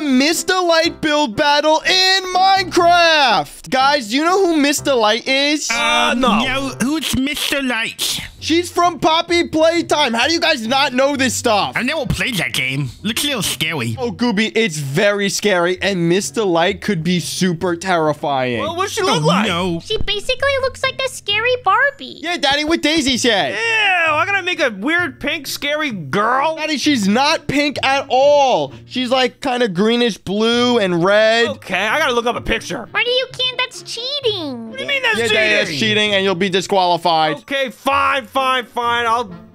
the Miss Delight build battle in Minecraft. Guys, do you know who Miss Delight is? Uh, no. No, who's Miss Delight? She's from Poppy Playtime. How do you guys not know this stuff? I never played that game. Looks a little scary. Oh, Gooby, it's very scary, and Miss Delight could be super terrifying. Well, what's she look Oh, like? no. She basically looks like a scary Barbie. yeah, Daddy, what Daisy said. Ew, I gotta make a weird pink scary girl? Daddy, she's not pink at all. She's like kind of greenish blue and red. Okay, I gotta look up a picture. Marty, you can't. That's cheating. What do you mean that's yeah, cheating? Daddy, that's cheating, and you'll be disqualified. Okay, fine, fine, fine. I'll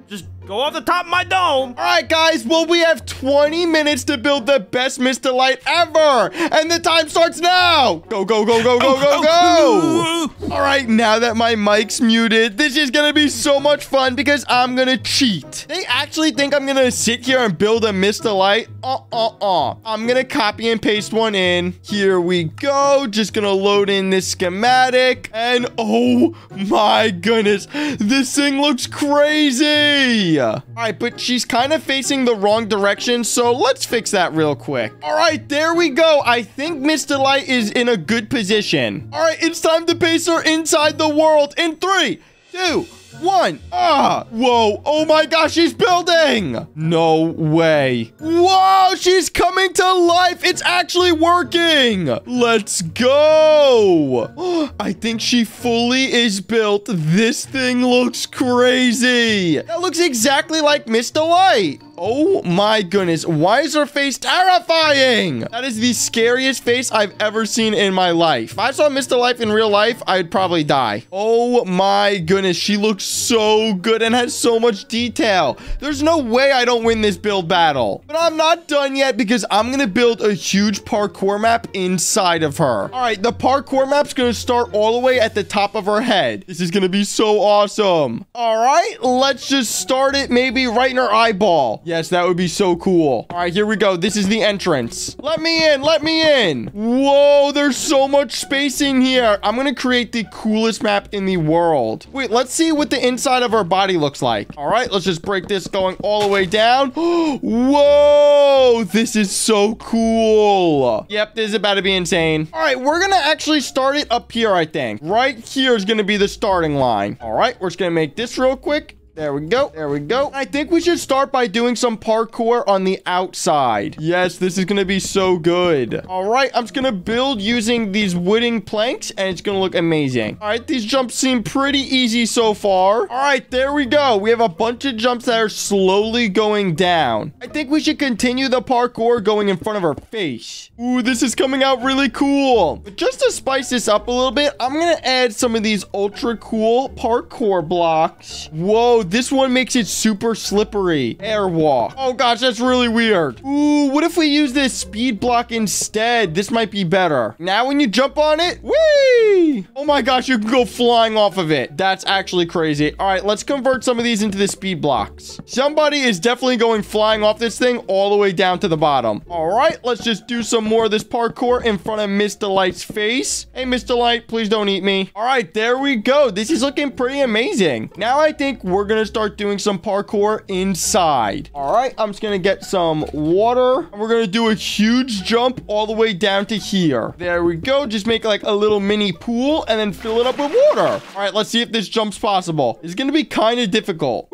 go off the top of my dome. All right, guys. Well, we have 20 minutes to build the best Miss Delight ever, and the time starts now. Go, go, go, go, go, go, go. All right, now that my mic's muted, this is gonna be so much fun because I'm gonna cheat. They actually think I'm gonna sit here and build a Miss Delight. Uh, uh, uh. I'm gonna copy and paste one in. Here we go. Just gonna load in this schematic, and oh my goodness, this thing looks crazy. All right, but she's kind of facing the wrong direction, so let's fix that real quick. All right, there we go. I think Miss Delight is in a good position. All right, it's time to pace her inside the world in three, two, one. Ah, whoa. Oh my gosh, she's building. No way. Whoa, she's coming to life. It's actually working. Let's go. I think she fully is built. This thing looks crazy. That looks exactly like Miss Delight. Oh my goodness. Why is her face terrifying? That is the scariest face I've ever seen in my life. If I saw Miss Delight in real life, I'd probably die. Oh my goodness. She looks so good and has so much detail. There's no way I don't win this build battle. But I'm not done yet because I'm going to build a huge parkour map inside of her. All right. The parkour map's going to start all the way at the top of her head. This is going to be so awesome. All right. Let's just start it maybe right in her eyeball. Yes, that would be so cool. All right, here we go. This is the entrance. Let me in. Let me in. Whoa, there's so much space in here. I'm going to create the coolest map in the world. Wait, let's see what the inside of our body looks like. All right, let's just break this going all the way down. Whoa, this is so cool. Yep, this is about to be insane. All right, we're going to actually start it up here, I think. Right here is going to be the starting line. All right, we're just going to make this real quick. There we go. There we go. I think we should start by doing some parkour on the outside. Yes, this is going to be so good. All right, I'm just going to build using these wooden planks, and it's going to look amazing. All right, these jumps seem pretty easy so far. All right, there we go. We have a bunch of jumps that are slowly going down. I think we should continue the parkour going in front of her face. Ooh, this is coming out really cool. But just to spice this up a little bit, I'm going to add some of these ultra cool parkour blocks. Whoa, this one makes it super slippery. Airwalk. Oh gosh, that's really weird. Ooh, what if we use this speed block instead? This might be better. Now when you jump on it, whee! Oh my gosh, you can go flying off of it. That's actually crazy. All right, let's convert some of these into the speed blocks. Somebody is definitely going flying off this thing all the way down to the bottom. All right, let's just do some more of this parkour in front of Miss Delight's face. Hey, Miss Delight, please don't eat me. All right, there we go. This is looking pretty amazing. Now I think we're going to start doing some parkour inside. All right, I'm just to get some water. And we're to do a huge jump all the way down to here. There we go. Just make like a little mini pool and then fill it up with water. All right, let's see if this jump's possible. It's to be kind of difficult.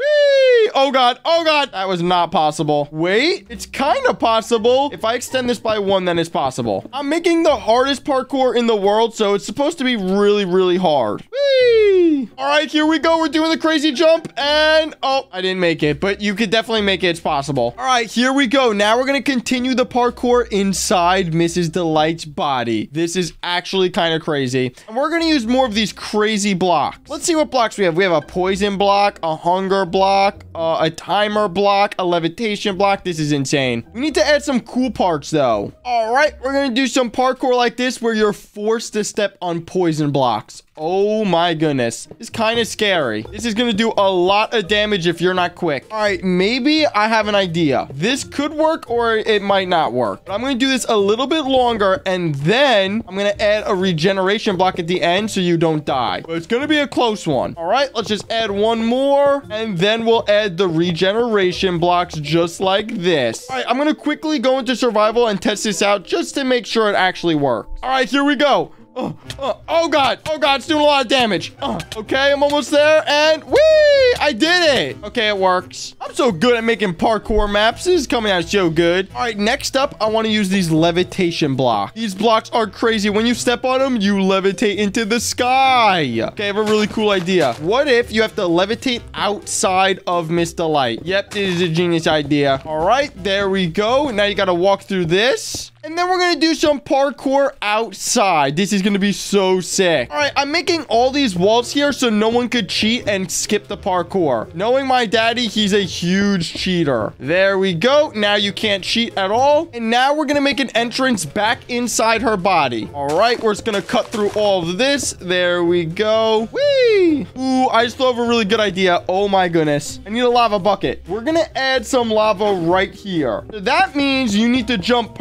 Oh, God. Oh, God. That was not possible. Wait, it's kind of possible. If I extend this by one, then it's possible. I'm making the hardest parkour in the world, so it's supposed to be really, really hard. Whee! All right, here we go. We're doing the crazy jump and oh, I didn't make it, but you could definitely make it. It's possible. All right, here we go. Now we're going to continue the parkour inside Mrs. Delight's body. This is actually kind of crazy. And we're going to use more of these crazy blocks. Let's see what blocks we have. We have a poison block, a hunger block, uh, a timer block, a levitation block. This is insane. We need to add some cool parts though. All right, we're going to do some parkour like this where you're forced to step on poison blocks. Oh my goodness. It's kind of scary. This is going to do a lot of damage if you're not quick. All right, maybe I have an idea. This could work or it might not work. But I'm going to do this a little bit longer and then I'm going to add a regeneration block at the end so you don't die. But it's going to be a close one. All right, let's just add one more and then we'll add the regeneration blocks just like this. All right, I'm gonna quickly go into survival and test this out just to make sure it actually works. All right, here we go. Uh, uh, oh god, oh god, it's doing a lot of damage. Uh, okay, I'm almost there, and whee! I did it. Okay, it works. I'm so good at making parkour maps. This is coming out so good. All right, next up, I want to use these levitation blocks. These blocks are crazy. When you step on them, you levitate into the sky. Okay, I have a really cool idea. What if you have to levitate outside of Miss Delight? Yep, this is a genius idea. All right, there we go. Now you got to walk through this. And then we're going to do some parkour outside. This is going to be so sick. All right, I'm making all these walls here so no one could cheat and skip the parkour. Knowing my daddy, he's a huge cheater. There we go. Now you can't cheat at all. And now we're going to make an entrance back inside her body. All right, we're just going to cut through all of this. There we go. Whee! Ooh, I still have a really good idea. Oh my goodness. I need a lava bucket. We're going to add some lava right here. So that means you need to jump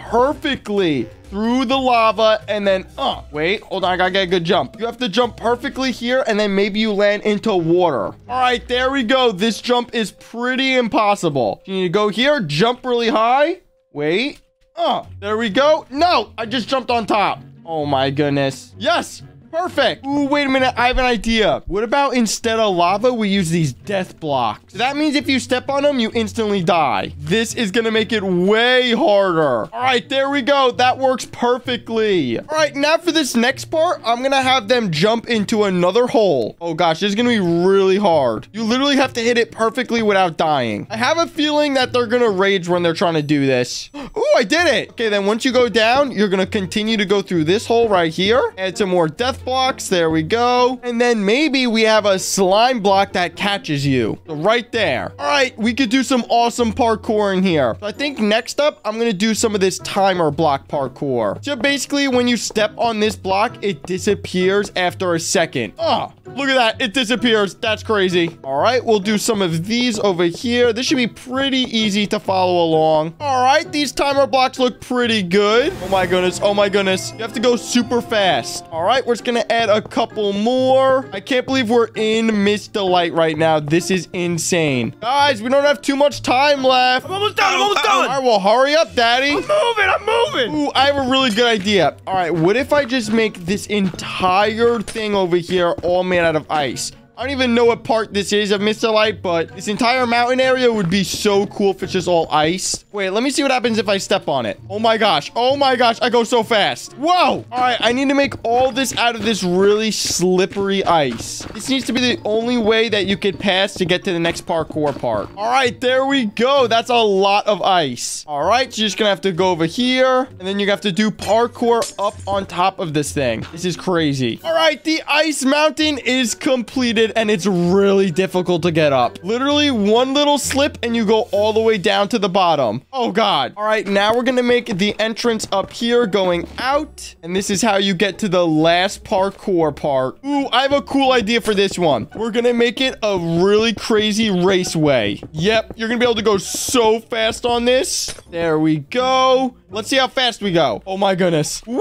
perfectly through the lava and then uh wait hold on i gotta get a good jump. You have to jump perfectly here and then maybe you land into water. All right there we go. This jump is pretty impossible. You need to go here jump really high. Wait uh there we go. No i just jumped on top. Oh my goodness. Yes Perfect. Ooh, wait a minute. I have an idea. What about instead of lava, we use these death blocks? That means if you step on them, you instantly die. This is going to make it way harder. All right, there we go. That works perfectly. All right, now for this next part, I'm going to have them jump into another hole. Oh gosh, this is going to be really hard. You literally have to hit it perfectly without dying. I have a feeling that they're going to rage when they're trying to do this. Ooh, I did it. Okay, then once you go down, you're going to continue to go through this hole right here. Add some more death blocks. There we go. And then maybe we have a slime block that catches you. Right there. All right, we could do some awesome parkour in here. I think next up, I'm going to do some of this timer block parkour. So basically, when you step on this block, it disappears after a second. Oh, look at that. It disappears. That's crazy. All right, we'll do some of these over here. This should be pretty easy to follow along. All right, these timer blocks look pretty good. Oh my goodness. Oh my goodness. You have to go super fast. All right, we're just to add a couple more. I can't believe we're in Miss Delight right now. This is insane. Guys, we don't have too much time left. I'm almost done. I'm almost done. right, well, hurry up, Daddy. I'm moving. I'm moving. Ooh, I have a really good idea. All right, what if I just make this entire thing over here all made out of ice? I don't even know what part this is of Miss Delight, but this entire mountain area would be so cool if it's just all ice. Wait, let me see what happens if I step on it. Oh my gosh. Oh my gosh. I go so fast. Whoa. All right, I need to make all this out of this really slippery ice. This needs to be the only way that you could pass to get to the next parkour part. All right, there we go. That's a lot of ice. All right, so you're just gonna have to go over here, and then you have to do parkour up on top of this thing. This is crazy. All right, the ice mountain is completed, and it's really difficult to get up. Literally one little slip, and you go all the way down to the bottom. Oh, God. All right, now we're gonna make the entrance up here going out, and this is how you get to the last parkour part. Ooh, I have a cool idea for this one. We're gonna make it a really crazy raceway. Yep, you're gonna be able to go so fast on this. There we go. Let's see how fast we go. Oh my goodness. Whee!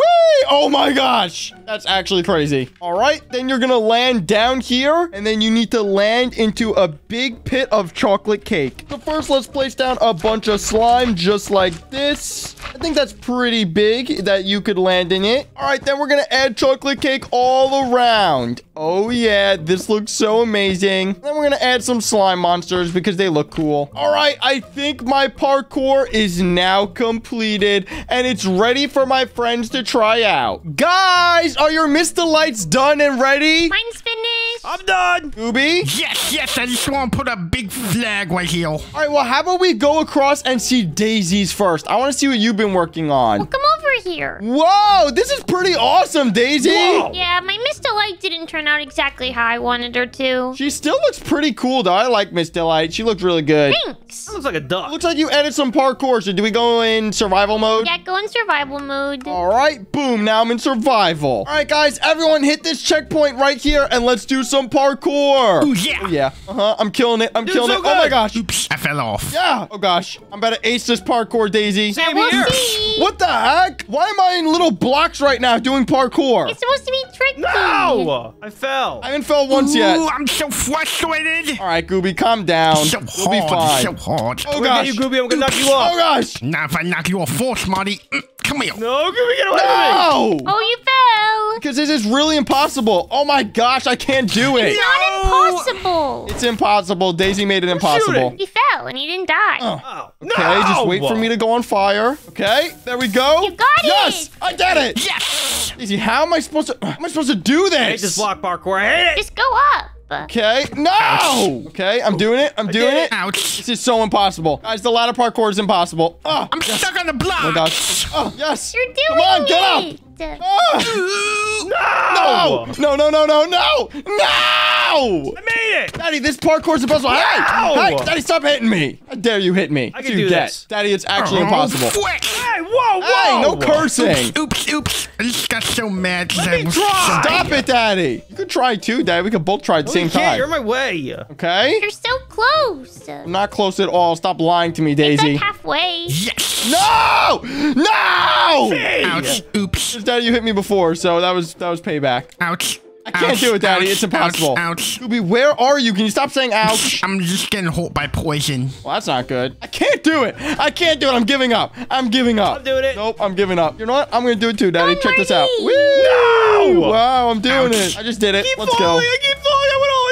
Oh my gosh. That's actually crazy. All right, then you're gonna land down here, and then you need to land into a big pit of chocolate cake. So first, let's place down a bunch of slime just like this. I think that's pretty big that you could land in it. All right, then we're gonna add chocolate cake all around. Oh yeah, this looks so amazing. Then we're gonna add some slime monsters because they look cool. All right, I think my parkour is now completed and it's ready for my friends to try out. Guys, are your Miss Delights done and ready? Mine's finished. I'm done. Gooby? Yes, yes, I just want to put a big flag right here. All right, well, how about we go across and see Daisy's first? I want to see what you've been working on. Come over here. Whoa, this is pretty awesome, Daisy. Whoa. Yeah, my Miss Delight didn't turn out exactly how I wanted her to. She still looks pretty cool, though. I like Miss Delight. She looked really good. Thanks. That looks like a duck. Looks like you added some parkour. So do we go in survival mode? Yeah, go in survival mode. All right, boom. Now I'm in survival. All right, guys, everyone hit this checkpoint right here and let's do some parkour. Ooh, yeah. Yeah, uh-huh. I'm killing it. I'm Dude, killing so it. Oh my gosh. Oops, I fell off. Yeah. Oh gosh. I'm about to ace this parkour, Daisy. Same here. see. What the heck? Why am I in little blocks right now doing parkour? It's supposed to be tricky. No! I fell. I haven't fell once yet. Ooh, I'm so frustrated. All right, Gooby, calm down. So we'll be fine. hard, so hard. oh I'm gosh. get you, Gooby. I'm gonna knock you off. Oh off. gosh. Now if I knock you off force, Marty, mm, come here. No, Gooby, get away from me. No. Oh, you fell. Because this is really impossible. Oh my gosh, I can't do it. It's not impossible. It's impossible. Daisy made it impossible. He fell and he didn't die. Oh, oh Okay, just wait for me to go on fire. Okay, there we go. You got yes, it. Yes, I did it. Yes! Daisy, how am I supposed to? How am I supposed to do I hate this? this block parkour. I hate it. Just go up. Okay, no. Okay, I'm doing it. I'm doing it. it. Ouch. This is so impossible, guys. The ladder parkour is impossible. Oh, I'm stuck on the block. oh my gosh. Oh yes. You're doing Come on, get up. It. Ah! No! No, no, no, no, no, no! I made it. Daddy, this parkour's impossible. Hey, Ow! hey, Daddy, stop hitting me. How dare you hit me? I That's can you do get. this. Daddy, it's actually Oh, impossible. quick. Hey, whoa, whoa! Hey, no cursing. Oops, oops. I just got so mad. Let me try. so- Stop it, Daddy. You could try too, Daddy. We could both try at the No, same you can't. time. You're in my way. Okay? You're so close. I'm not close at all. Stop lying to me, It's Daisy. like halfway. Yes. No! No! Hey! Ouch. Oops. Daddy, you hit me before, so that was that was payback. Ouch. I can't do it, Daddy. It's impossible. Ouch. ouch. Scooby, where are you? Can you stop saying ouch? I'm just getting hurt by poison. Well, that's not good. I can't do it. I can't do it. I'm giving up. I'm giving up. I'm doing it. Nope, I'm giving up. You know what? I'm gonna do it too, Daddy. Go, Check this out. Marty. Woo! No! Wow, I'm doing Ouch. it. I just did it. keep Let's falling. go.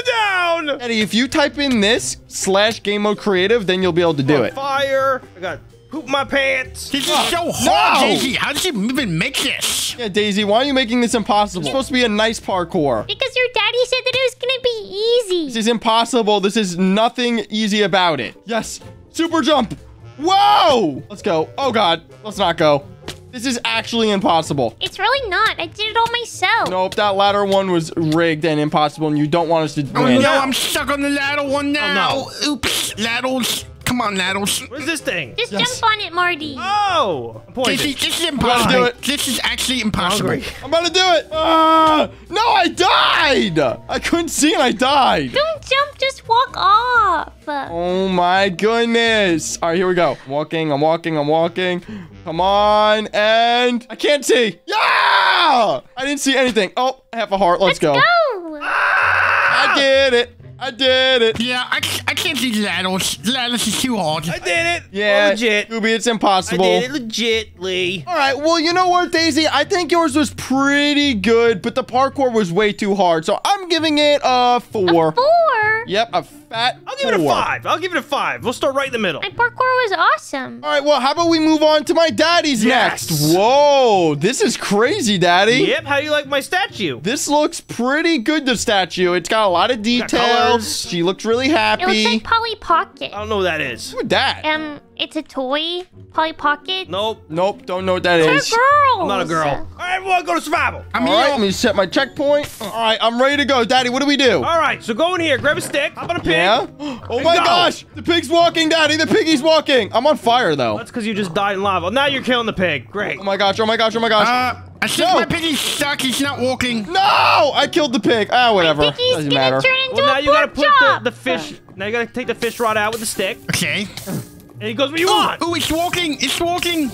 Down. Daddy, if you type in this slash game mode creative, then you'll be able to do it. Fire. I got poop my pants. This is so hard, no. Daisy. How did you even make this? Yeah, Daisy, why are you making this impossible? It's supposed to be a nice parkour. Because your daddy said that it was gonna be easy. This is impossible. This is nothing easy about it. Yes. Super jump. Whoa! Let's go. Oh, God. Let's not go. This is actually impossible. It's really not. I did it all myself. Nope, that ladder one was rigged and impossible, and you don't want us to Oh no, I'm stuck on the ladder one oh, now. no. Oops. Laddles. Come on, laddles. What is this thing? Just Yes. jump on it, Marty. Oh, I'm pointing. Daisy, this is do impossible. it. This is actually impossible. hungry. I'm about to do it. Ah! no, I died. I couldn't see and I died. Don't jump, just walk off. Oh my goodness. All right, here we go. I'm walking, I'm walking, I'm walking. Come on, and I can't see. Yeah! I didn't see anything. Oh, half a heart. Let's, go. Go. I did it. I did it. Yeah, I, I can't do laddles. Laddles is too hard. I did it. Yeah, legit. Scooby, it's impossible. I impossible. did it legitly. All right, well, you know what, Daisy? I think yours was pretty good, but the parkour was way too hard. So I'm giving it a four. A Four. Yep, a fat I'll give it a four. five. I'll give it a five. We'll start right in the middle. My parkour was awesome. All right, well, how about we move on to my daddy's Yes. next? Whoa, this is crazy, Daddy. Yep. How do you like my statue? This looks pretty good, the statue. It's got a lot of details. colors. She looks really happy. It happy. looks like Polly Pocket. I don't know what that is. Who's that? Um, it's a toy. Polly Pocket. Nope. nope, don't know what that They're is. girls. I'm not a girl. All right, well, go to survival. I'm All right, here. let me set my checkpoint. All right, I'm ready to go. Daddy, what do we do? All right, so go in here, grab a stick, hop on a pig. Yeah? Oh my go. gosh! The pig's walking, Daddy! The piggy's walking! I'm on fire, though. That's because you just died in lava. Now you're killing the pig. Great. Oh my gosh, oh my gosh, oh my gosh. Uh, I think No. my piggy's stuck. He's not walking. no! I killed the pig. Ah, whatever. I think he's Doesn't gonna matter. turn into Well, now a you gotta put the, the fish. Now you gotta take the fish rod out with the stick, Okay. and he goes where you want. Oh, it's walking. It's walking.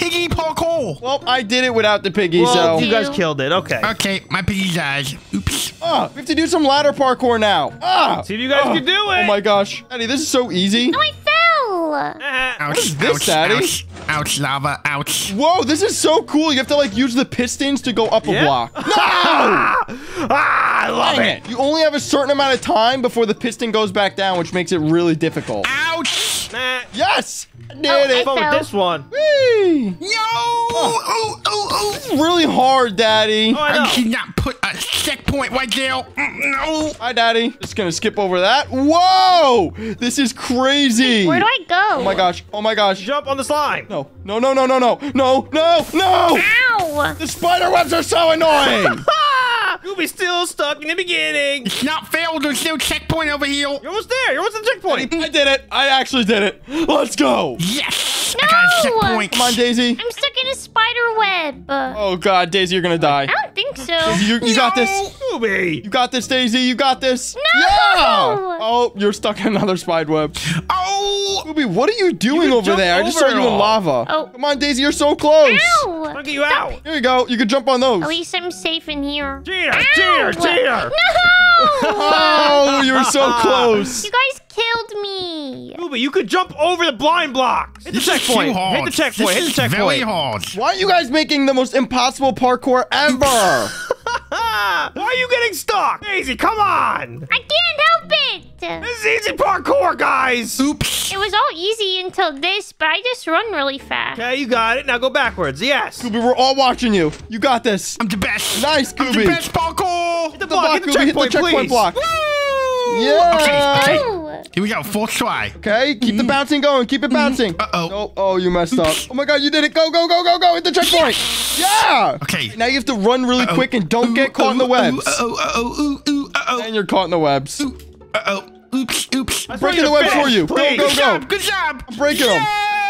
It's piggy parkour. Well, I did it without the piggy, Well, so... you guys killed it. Okay. Okay, my piggy dies. Oops. Ah, we have to do some ladder parkour now. Ah! See if you guys Ah. can do it. Oh my gosh. Daddy, this is so easy. No, I fell. Uh-huh. Ouch. is this, ouch, Daddy? Ouch. Ouch, lava. Ouch. Whoa, this is so cool. You have to, like, use the pistons to go up a block. No! Ah, I love Dang it. it. You only have a certain amount of time before the piston goes back down, which makes it really difficult. Ouch. Nah. Yes! I did Oh, it! Have fell. this one. Whee! No. Oh, oh, oh. It's really hard, Daddy. Oh, I I know. did not put a checkpoint right there. Mm, No. Hi, Daddy. Just gonna skip over that. Whoa! This is crazy. Where do I go? Oh my gosh. Oh my gosh. Jump on the slime. No. No, no, no, no, no. No, no, no! Ow! The spider webs are so annoying! You'll be still stuck in the beginning. It's not failed. There's no checkpoint over here. You're almost there. You're almost at the checkpoint. I did it. I actually did it. Let's go. Yes. I got a No. checkpoint. Come on, Daisy. I'm stuck in a spider web. Oh god, Daisy, you're gonna die. I don't think so. so. You, you got this. Scooby. You got this, Daisy. You got this. No! Yeah. Oh, you're stuck in another spider web. Oh! Scooby, what are you doing can over jump there? I just over saw you in all. lava. Oh. Come on, Daisy. You're so close. Ow! I'll get you out. Here you go. You can jump on those. At least I'm safe in here. Cheater, Ow! cheater, cheater. No! Oh, you were so close. you guys killed me. Scooby, you could jump over the blind blocks. Hit the checkpoint. Hit the checkpoint. Hit the checkpoint. very hard. Why are you guys making the most impossible parkour ever? Why are you getting stuck? Daisy, come on. I can't help it. This is easy parkour, guys. Oops. It was all easy until this, but I just run really fast. Okay, you got it. Now go backwards. Yes. Scooby, we're all watching you. You got this. I'm the best. Nice, Scooby. I'm the best parkour. Hit the The block. block, Hit the Scooby, hit the checkpoint, checkpoint please. block. Woo! Yeah. Okay, okay. Ooh. Here we go. Fourth try. Okay, keep the mm. bouncing going. Keep it bouncing. Mm. Uh-oh. Oh, oh, you messed up. Mm. Oh my god, you did it. Go, go, go, go, go. Hit the checkpoint. Yeah. Okay. Now you have to run really Uh-oh. quick and don't Ooh, get caught in the webs. Uh-oh, uh-oh, ooh, ooh, uh-oh. And you're caught in the webs. Uh-oh. Oops, oops. Let's Breaking bring the you to webs for finish, you. Go, please. go, Good go. job, good job. breaking 'em.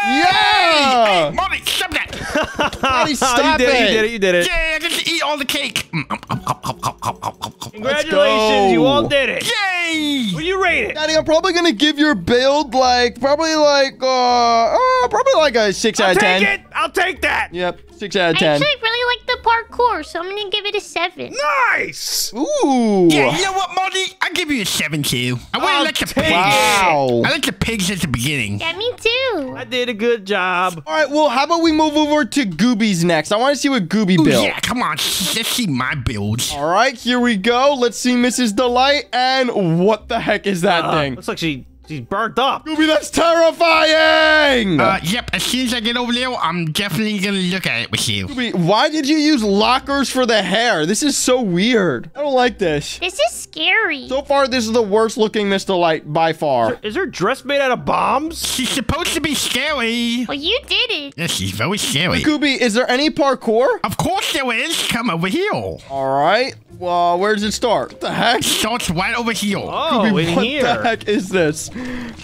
Yay! Yeah! Hey, Molly, stop that. Daddy, you stop did it. You it. did it. You did it. Yay, I get to eat all the cake. Mm, um, um, Congratulations, you all did it. Yay! Will you rate it? Daddy, I'm probably going to give your build like, probably like, uh, uh probably like a 6 I'll out of 10. I'll take it. I'll take that. Yep six out of I actually really like the parkour, so I'm gonna give it a seven. Nice. Ooh. Yeah, you know what, Molly? I give you a seven too. I really I'll like the pigs. Wow. I like the pigs at the beginning. Yeah, me too. I did a good job. All right, well, how about we move over to Gooby's next? I want to see what Gooby Ooh, built. yeah, come on. Let's see my builds. All right, here we go. Let's see Mrs. Delight. And what the heck is that Uh, thing? looks like she she's burnt up. Gooby, that's terrifying! Uh, yep, as soon as I get over there, I'm definitely gonna look at it with you. Gooby, why did you use lockers for the hair? This is so weird. I don't like this. This is scary. So far, this is the worst looking Miss Delight by far. Is her dress made out of bombs? She's supposed to be scary. well, you did it. Yeah, she's very scary. Gooby, is there any parkour? Of course there is. Come over here. All right. Well, where does it start? What the heck? Starts right over here. Oh, Gooby, in what here. the heck is this?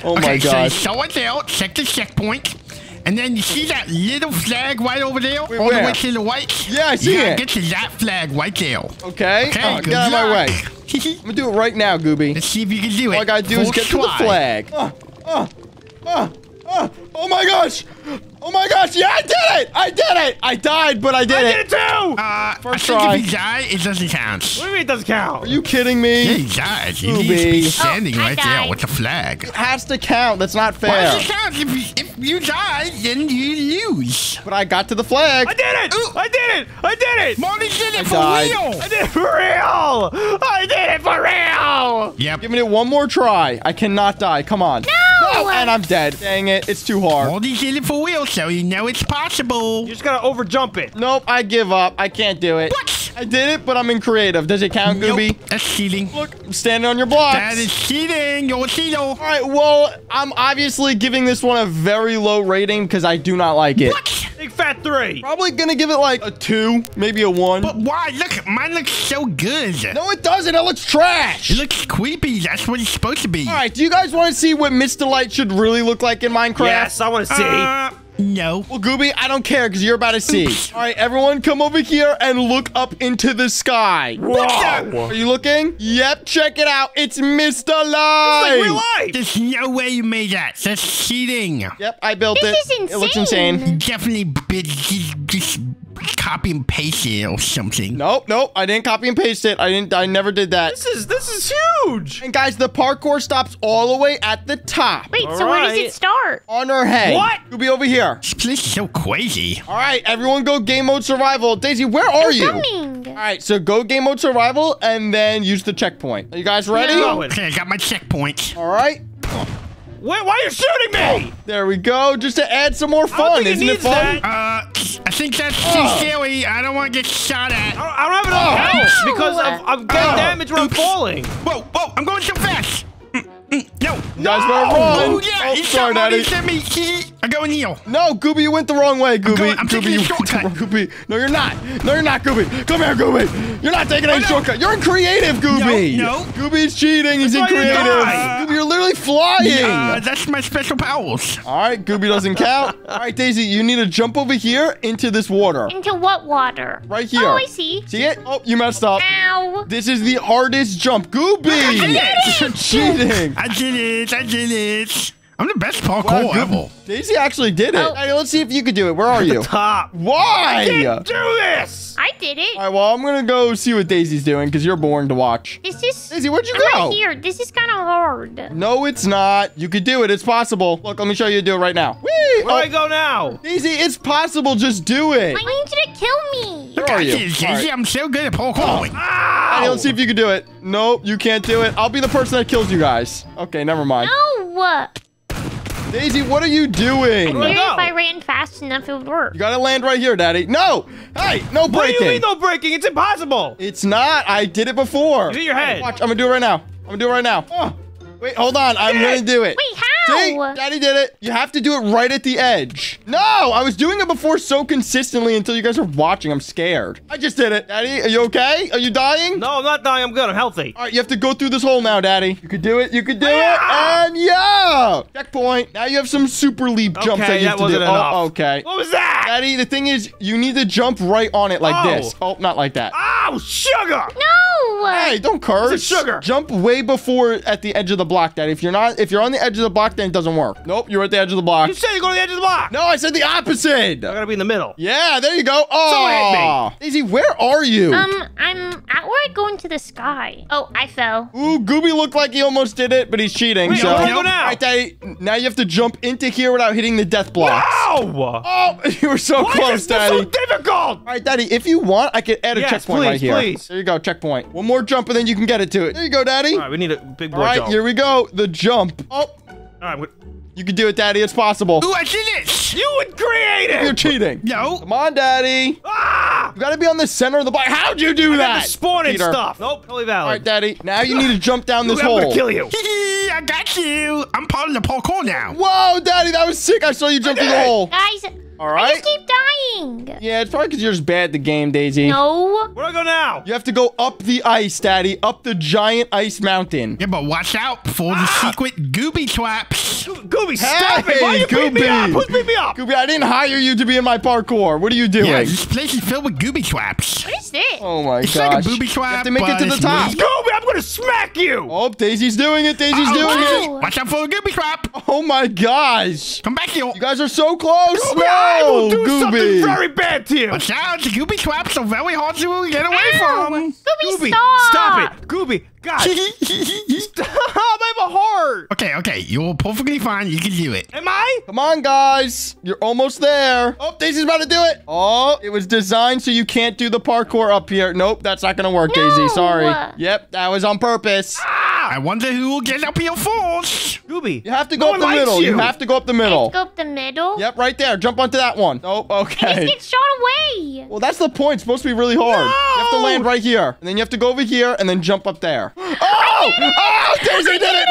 Oh my okay, so you god. start there, check the checkpoint, and then you see that little flag right over there, all where? the way to the right. Yeah, I see you gotta it. Get to that flag right there. Okay. Okay, Oh, good get out of my way. luck. I'm gonna do it right now, Gooby. Let's see if you can do it. All I gotta do is Full get to the try. flag. Uh, uh, uh, uh. Oh my gosh! Oh my gosh! Yeah, I did it! I did it! I died, but I did I it. I did it too. Uh, I First think try. if you die, it doesn't count. what do you mean it doesn't count? Are you kidding Yeah, me? he dies. He Ooh, needs to be standing Oh, I right there with the flag. It has to count. That's not fair. Why does fair. it count? If you, if you die, then you lose. But I got to the flag. I did it! Ooh. I did it! I did it! Molly did it I for died. real. I did it for real! I did it for real! Yep. Giving it one more try. I cannot die. Come on. No! And I'm dead. Dang it. It's too hard. Molly did it for real, so you know it's possible. You just gotta over jump it. Nope. I give up. I can't do it. What? I did it, but I'm in creative. Does it count, Gooby? Nope, that's cheating. Look, I'm standing on your blocks. That is cheating. You're a cheater. All right, well, I'm obviously giving this one a very low rating because I do not like it. What? Big fat three. Probably gonna give it like a two, maybe a one. But why? Look, mine looks so good. no, it doesn't. It looks trash. It looks creepy. That's what it's supposed to be. All right, do you guys want to see what Miss Delight should really look like in Minecraft? Yes, I want to see. Uh, no. Well, Gooby, I don't care because you're about to see. All right, everyone, come over here and look up into the sky. Whoa! Are you looking? Yep, check it out. It's Miss Delight. Like real life. There's no way you made that. That's cheating. Yep, I built This it. is It looks insane. insane. Definitely bit, just, just copy and paste it or something. Nope, nope. I didn't copy and paste it. I didn't. I never did that. This is this is huge. And guys, the parkour stops all the way at the top. Wait, All so where does it start? On her head. What? You'll be over here. This place is so crazy. All right, everyone go game mode survival. Daisy, where are you? All Coming. right, so go game mode survival and then use the checkpoint. Are you guys ready? Yeah. Okay, I got my checkpoint. All right. Wait, why are you shooting me? There we go. Just to add some more fun. think it Isn't it needs fun? that. Uh, I think that's too Oh. scary. I don't want to get shot at. I don't have enough Oh. health because I'm, I'm getting Oh. damage when I'm falling. Whoa, whoa, I'm going so fast. Mm, mm, Yo. You guys better run. Oh, yeah. Oh, he sorry, shot Daddy. At me. He, I go kneel. No, Gooby, you went the wrong way, Gooby. going- I'm Gooby, taking you a went the shortcut. wrong- Gooby. No, you're not. No, you're not, Gooby. Come here, Gooby. You're not taking any Oh, no. shortcut. You're in creative, Gooby. no. Gooby's cheating. He's in why you creative. die. Gooby, you're literally flying. Uh, that's my special powers. All right, Gooby doesn't count. All right, Daisy, you need to jump over here into this water. Into what water? Right here. Oh, I see. See it? Oh, you messed up. Ow. This is the hardest jump. Gooby! You're cheating. I did it. I did it. I'm the best Wow, parkour Gooby- ever. Daisy actually did it. Oh. Hey, let's see if you can do it. Where are you? Top. Why? Can't do this. I did it. All right, well, I'm going to go see what Daisy's doing because you're boring to watch. This is. Daisy, where'd you I'm go? right here. This is kind of hard. No, it's not. You could do it. It's possible. Look, let me show you how to do it right now. Whee! Where do Oh, I go now? Daisy, it's possible. Just do it. I need you to kill me. Where Look are you? Daisy. right. I'm so good at parkour. Ow! Ah! Hey, let's see if you can do it. Nope, you can't do it. I'll be the person that kills you guys. Okay, never mind. No. Daisy, what are you doing? I Maybe go? if I ran fast enough, it would work. You gotta land right here, Daddy. No! Hey, no What do breaking. you mean no breaking? It's impossible. It's not. I did it before. It's in your head. Watch, I'm gonna do it right now. I'm gonna do it right now. Oh, wait, hold on. I'm gonna do it. Wait, how? See? Daddy did it. You have to do it right at the edge. No, I was doing it before so consistently until you guys are watching. I'm scared. I just did it. Daddy, are you okay? Are you dying? No, I'm not dying. I'm good. I'm healthy. All right, you have to go through this hole now, Daddy. You could do it. You could do Yeah. it. And yeah, checkpoint. Now you have some super leap jumps Okay, that you that have to wasn't do. enough. Oh, okay. What was that? Daddy, the thing is, you need to jump right on it like Oh. this. Oh, not like that. Oh, sugar. No. Hey, don't curse. It's sugar. Jump way before at the edge of the block, Daddy. If you're not, if you're on the edge of the block, then it doesn't work. Nope, you're at the edge of the block. You said you go to the edge of the block. No, I said the opposite. I gotta be in the middle. Yeah, there you go. Oh, So Daisy, where are you? Um, I'm at where I go into the sky. Oh, I fell. Ooh, Gooby looked like he almost did it, but he's cheating. Wait, so, where do I go now? All right, Daddy, now you have to jump into here without hitting the death blocks. Ow! Oh, you were so Why close, is this Daddy. so difficult? All right, Daddy, if you want, I could add a Yes, checkpoint right please, here. please. There you go, checkpoint. One more jump, and then you can get it to it. There you go, Daddy. All right, we need a big boy All right, jump. here we go. The jump. Oh, All right, you can do it, Daddy. It's possible. Ooh, I did it. you would create it! You're cheating. No. Come on, Daddy. Ah! You gotta be on the center of the block. How'd you do I that? got the spawning Peter? stuff. Nope, totally valid. All right, Daddy. Now you need to jump down Dude, this I'm hole. gonna kill you. I got you. I'm part of the parkour now. Whoa, Daddy, that was sick. I saw you jump through the hole. Guys, All I right. just keep dying. Yeah, it's probably because you're just bad at the game, Daisy. No. Where do I go now? You have to go up the ice, Daddy. Up the giant ice mountain. Yeah, but watch out for the Ah. secret gooby traps. Go- Gooby, stop it! Why Hey, you beat me Gooby. up? Who's beat me up? Gooby, I didn't hire you to be in my parkour. What are you doing? Yeah, this place is filled with gooby traps. What is this? Oh my It's gosh. like a booby You trap. have to make it to the top. moving. Gooby, I'm gonna smack you! Oh, Daisy's doing it. Daisy's Oh, doing watch it. it. Watch out for the gooby trap. Oh my gosh. Come back here. You guys are so close. Gooby, I will no, do something Gooby. very bad to you! Watch out. The gooby traps are very hard to get away Ow. from. Gooby, Gooby, stop. stop it! Gooby, God, stop! I have a heart! okay, okay. You're perfectly fine. You can do it. Am I? Come on, guys. You're almost there. Oh, Daisy's about to do it. Oh, it was designed so you can't do the parkour up here. Nope, that's not going to work, Daisy. Sorry. Yep, that was on purpose. Ah, I wonder who will get up here first. Gooby, You have to go one up the middle. You. You. have to go up the middle. Let's go up the middle. Yep, right there. Jump onto that one. Nope, I just okay. get shot away. Well, that's the point. It's supposed to be really hard. You have to land right here. And then you have to go over here and then jump up there. Oh! Oh, Daisy did it!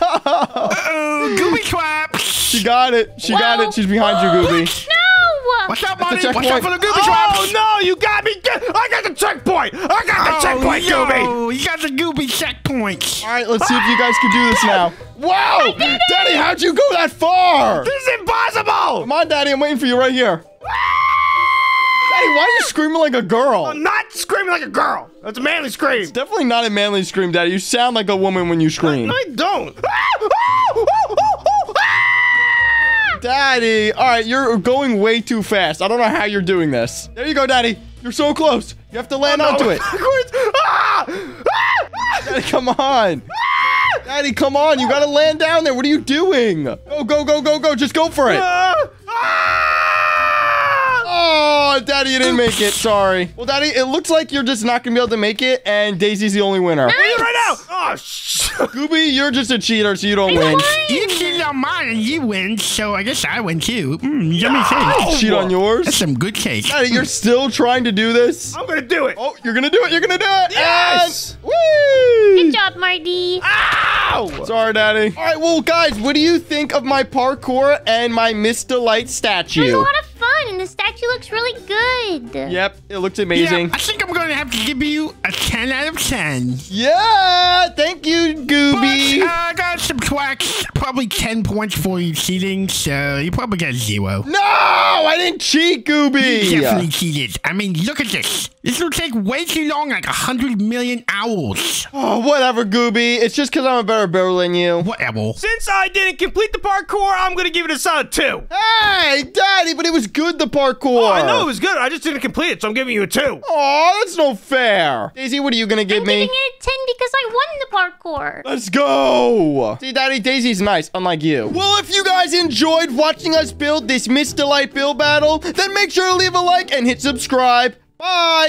Uh-oh, gooby traps. she got it. She got it. She's behind you, Gooby. No. Watch out, buddy. Watch out checkpoint. for the gooby Oh traps. no, you got me! I got the checkpoint! I got the oh, checkpoint, yo, Gooby! You got the gooby checkpoints. All right, let's see if you guys can do this now. Whoa! Daddy, how'd you go that far? This is impossible! Come on, Daddy. I'm waiting for you right here. Daddy, why are you screaming like a girl? I'm not screaming like a girl. That's a manly scream. It's definitely not a manly scream, Daddy. You sound like a woman when you scream. No, I don't. Daddy, all right, you're going way too fast. I don't know how you're doing this. There you go, Daddy. You're so close. You have to land onto it. Ah! Ah! Daddy, come on. Daddy, come on. You got to land down there. What are you doing? Go, go, go, go, go. Just go for it. Ah! Ah! Oh, Daddy, you didn't make it. Sorry. Well, Daddy, it looks like you're just not going to be able to make it, and Daisy's the only winner. Leave right now! Oh, sh- Gooby, you're just a cheater, so you don't I win. won. You cheated on mine and you win, so I guess I win too. Mm, yummy cake. Cheat on yours? That's some good cake. Daddy, you're still trying to do this? I'm gonna do it. Oh, you're going to do it. You're going to do it. Yes! And... Whee! Good job, Marty. No! Sorry, Daddy. All right, well, guys, what do you think of my parkour and my Miss Delight It was a statue? lot of fun, and the statue looks really good. Yep, it looks amazing. Yeah, I think I'm going to have to give you a 10 out of 10. Yeah, thank you, But Gooby. uh, I got some subtract probably 10 points for you cheating, so you probably got zero. no, I didn't cheat, Gooby. You definitely cheated. I mean, look at this. This will take way too long, like a 100 million hours. Oh, whatever, Gooby. It's just because I'm a better builder than you. Whatever. Since I didn't complete the parkour, I'm gonna give it a solid two. Hey, Daddy, but it was good, the parkour. Oh, I know it was good. I just didn't complete it, so I'm giving you a two. Oh, that's no fair. Daisy, what are you going to give me? I'm me? giving it a 10 because I won the parkour. Let's go! See, Daddy, Daisy's nice, unlike you. Well, if you guys enjoyed watching us build this Miss Delight build battle, then make sure to leave a like and hit subscribe. Bye!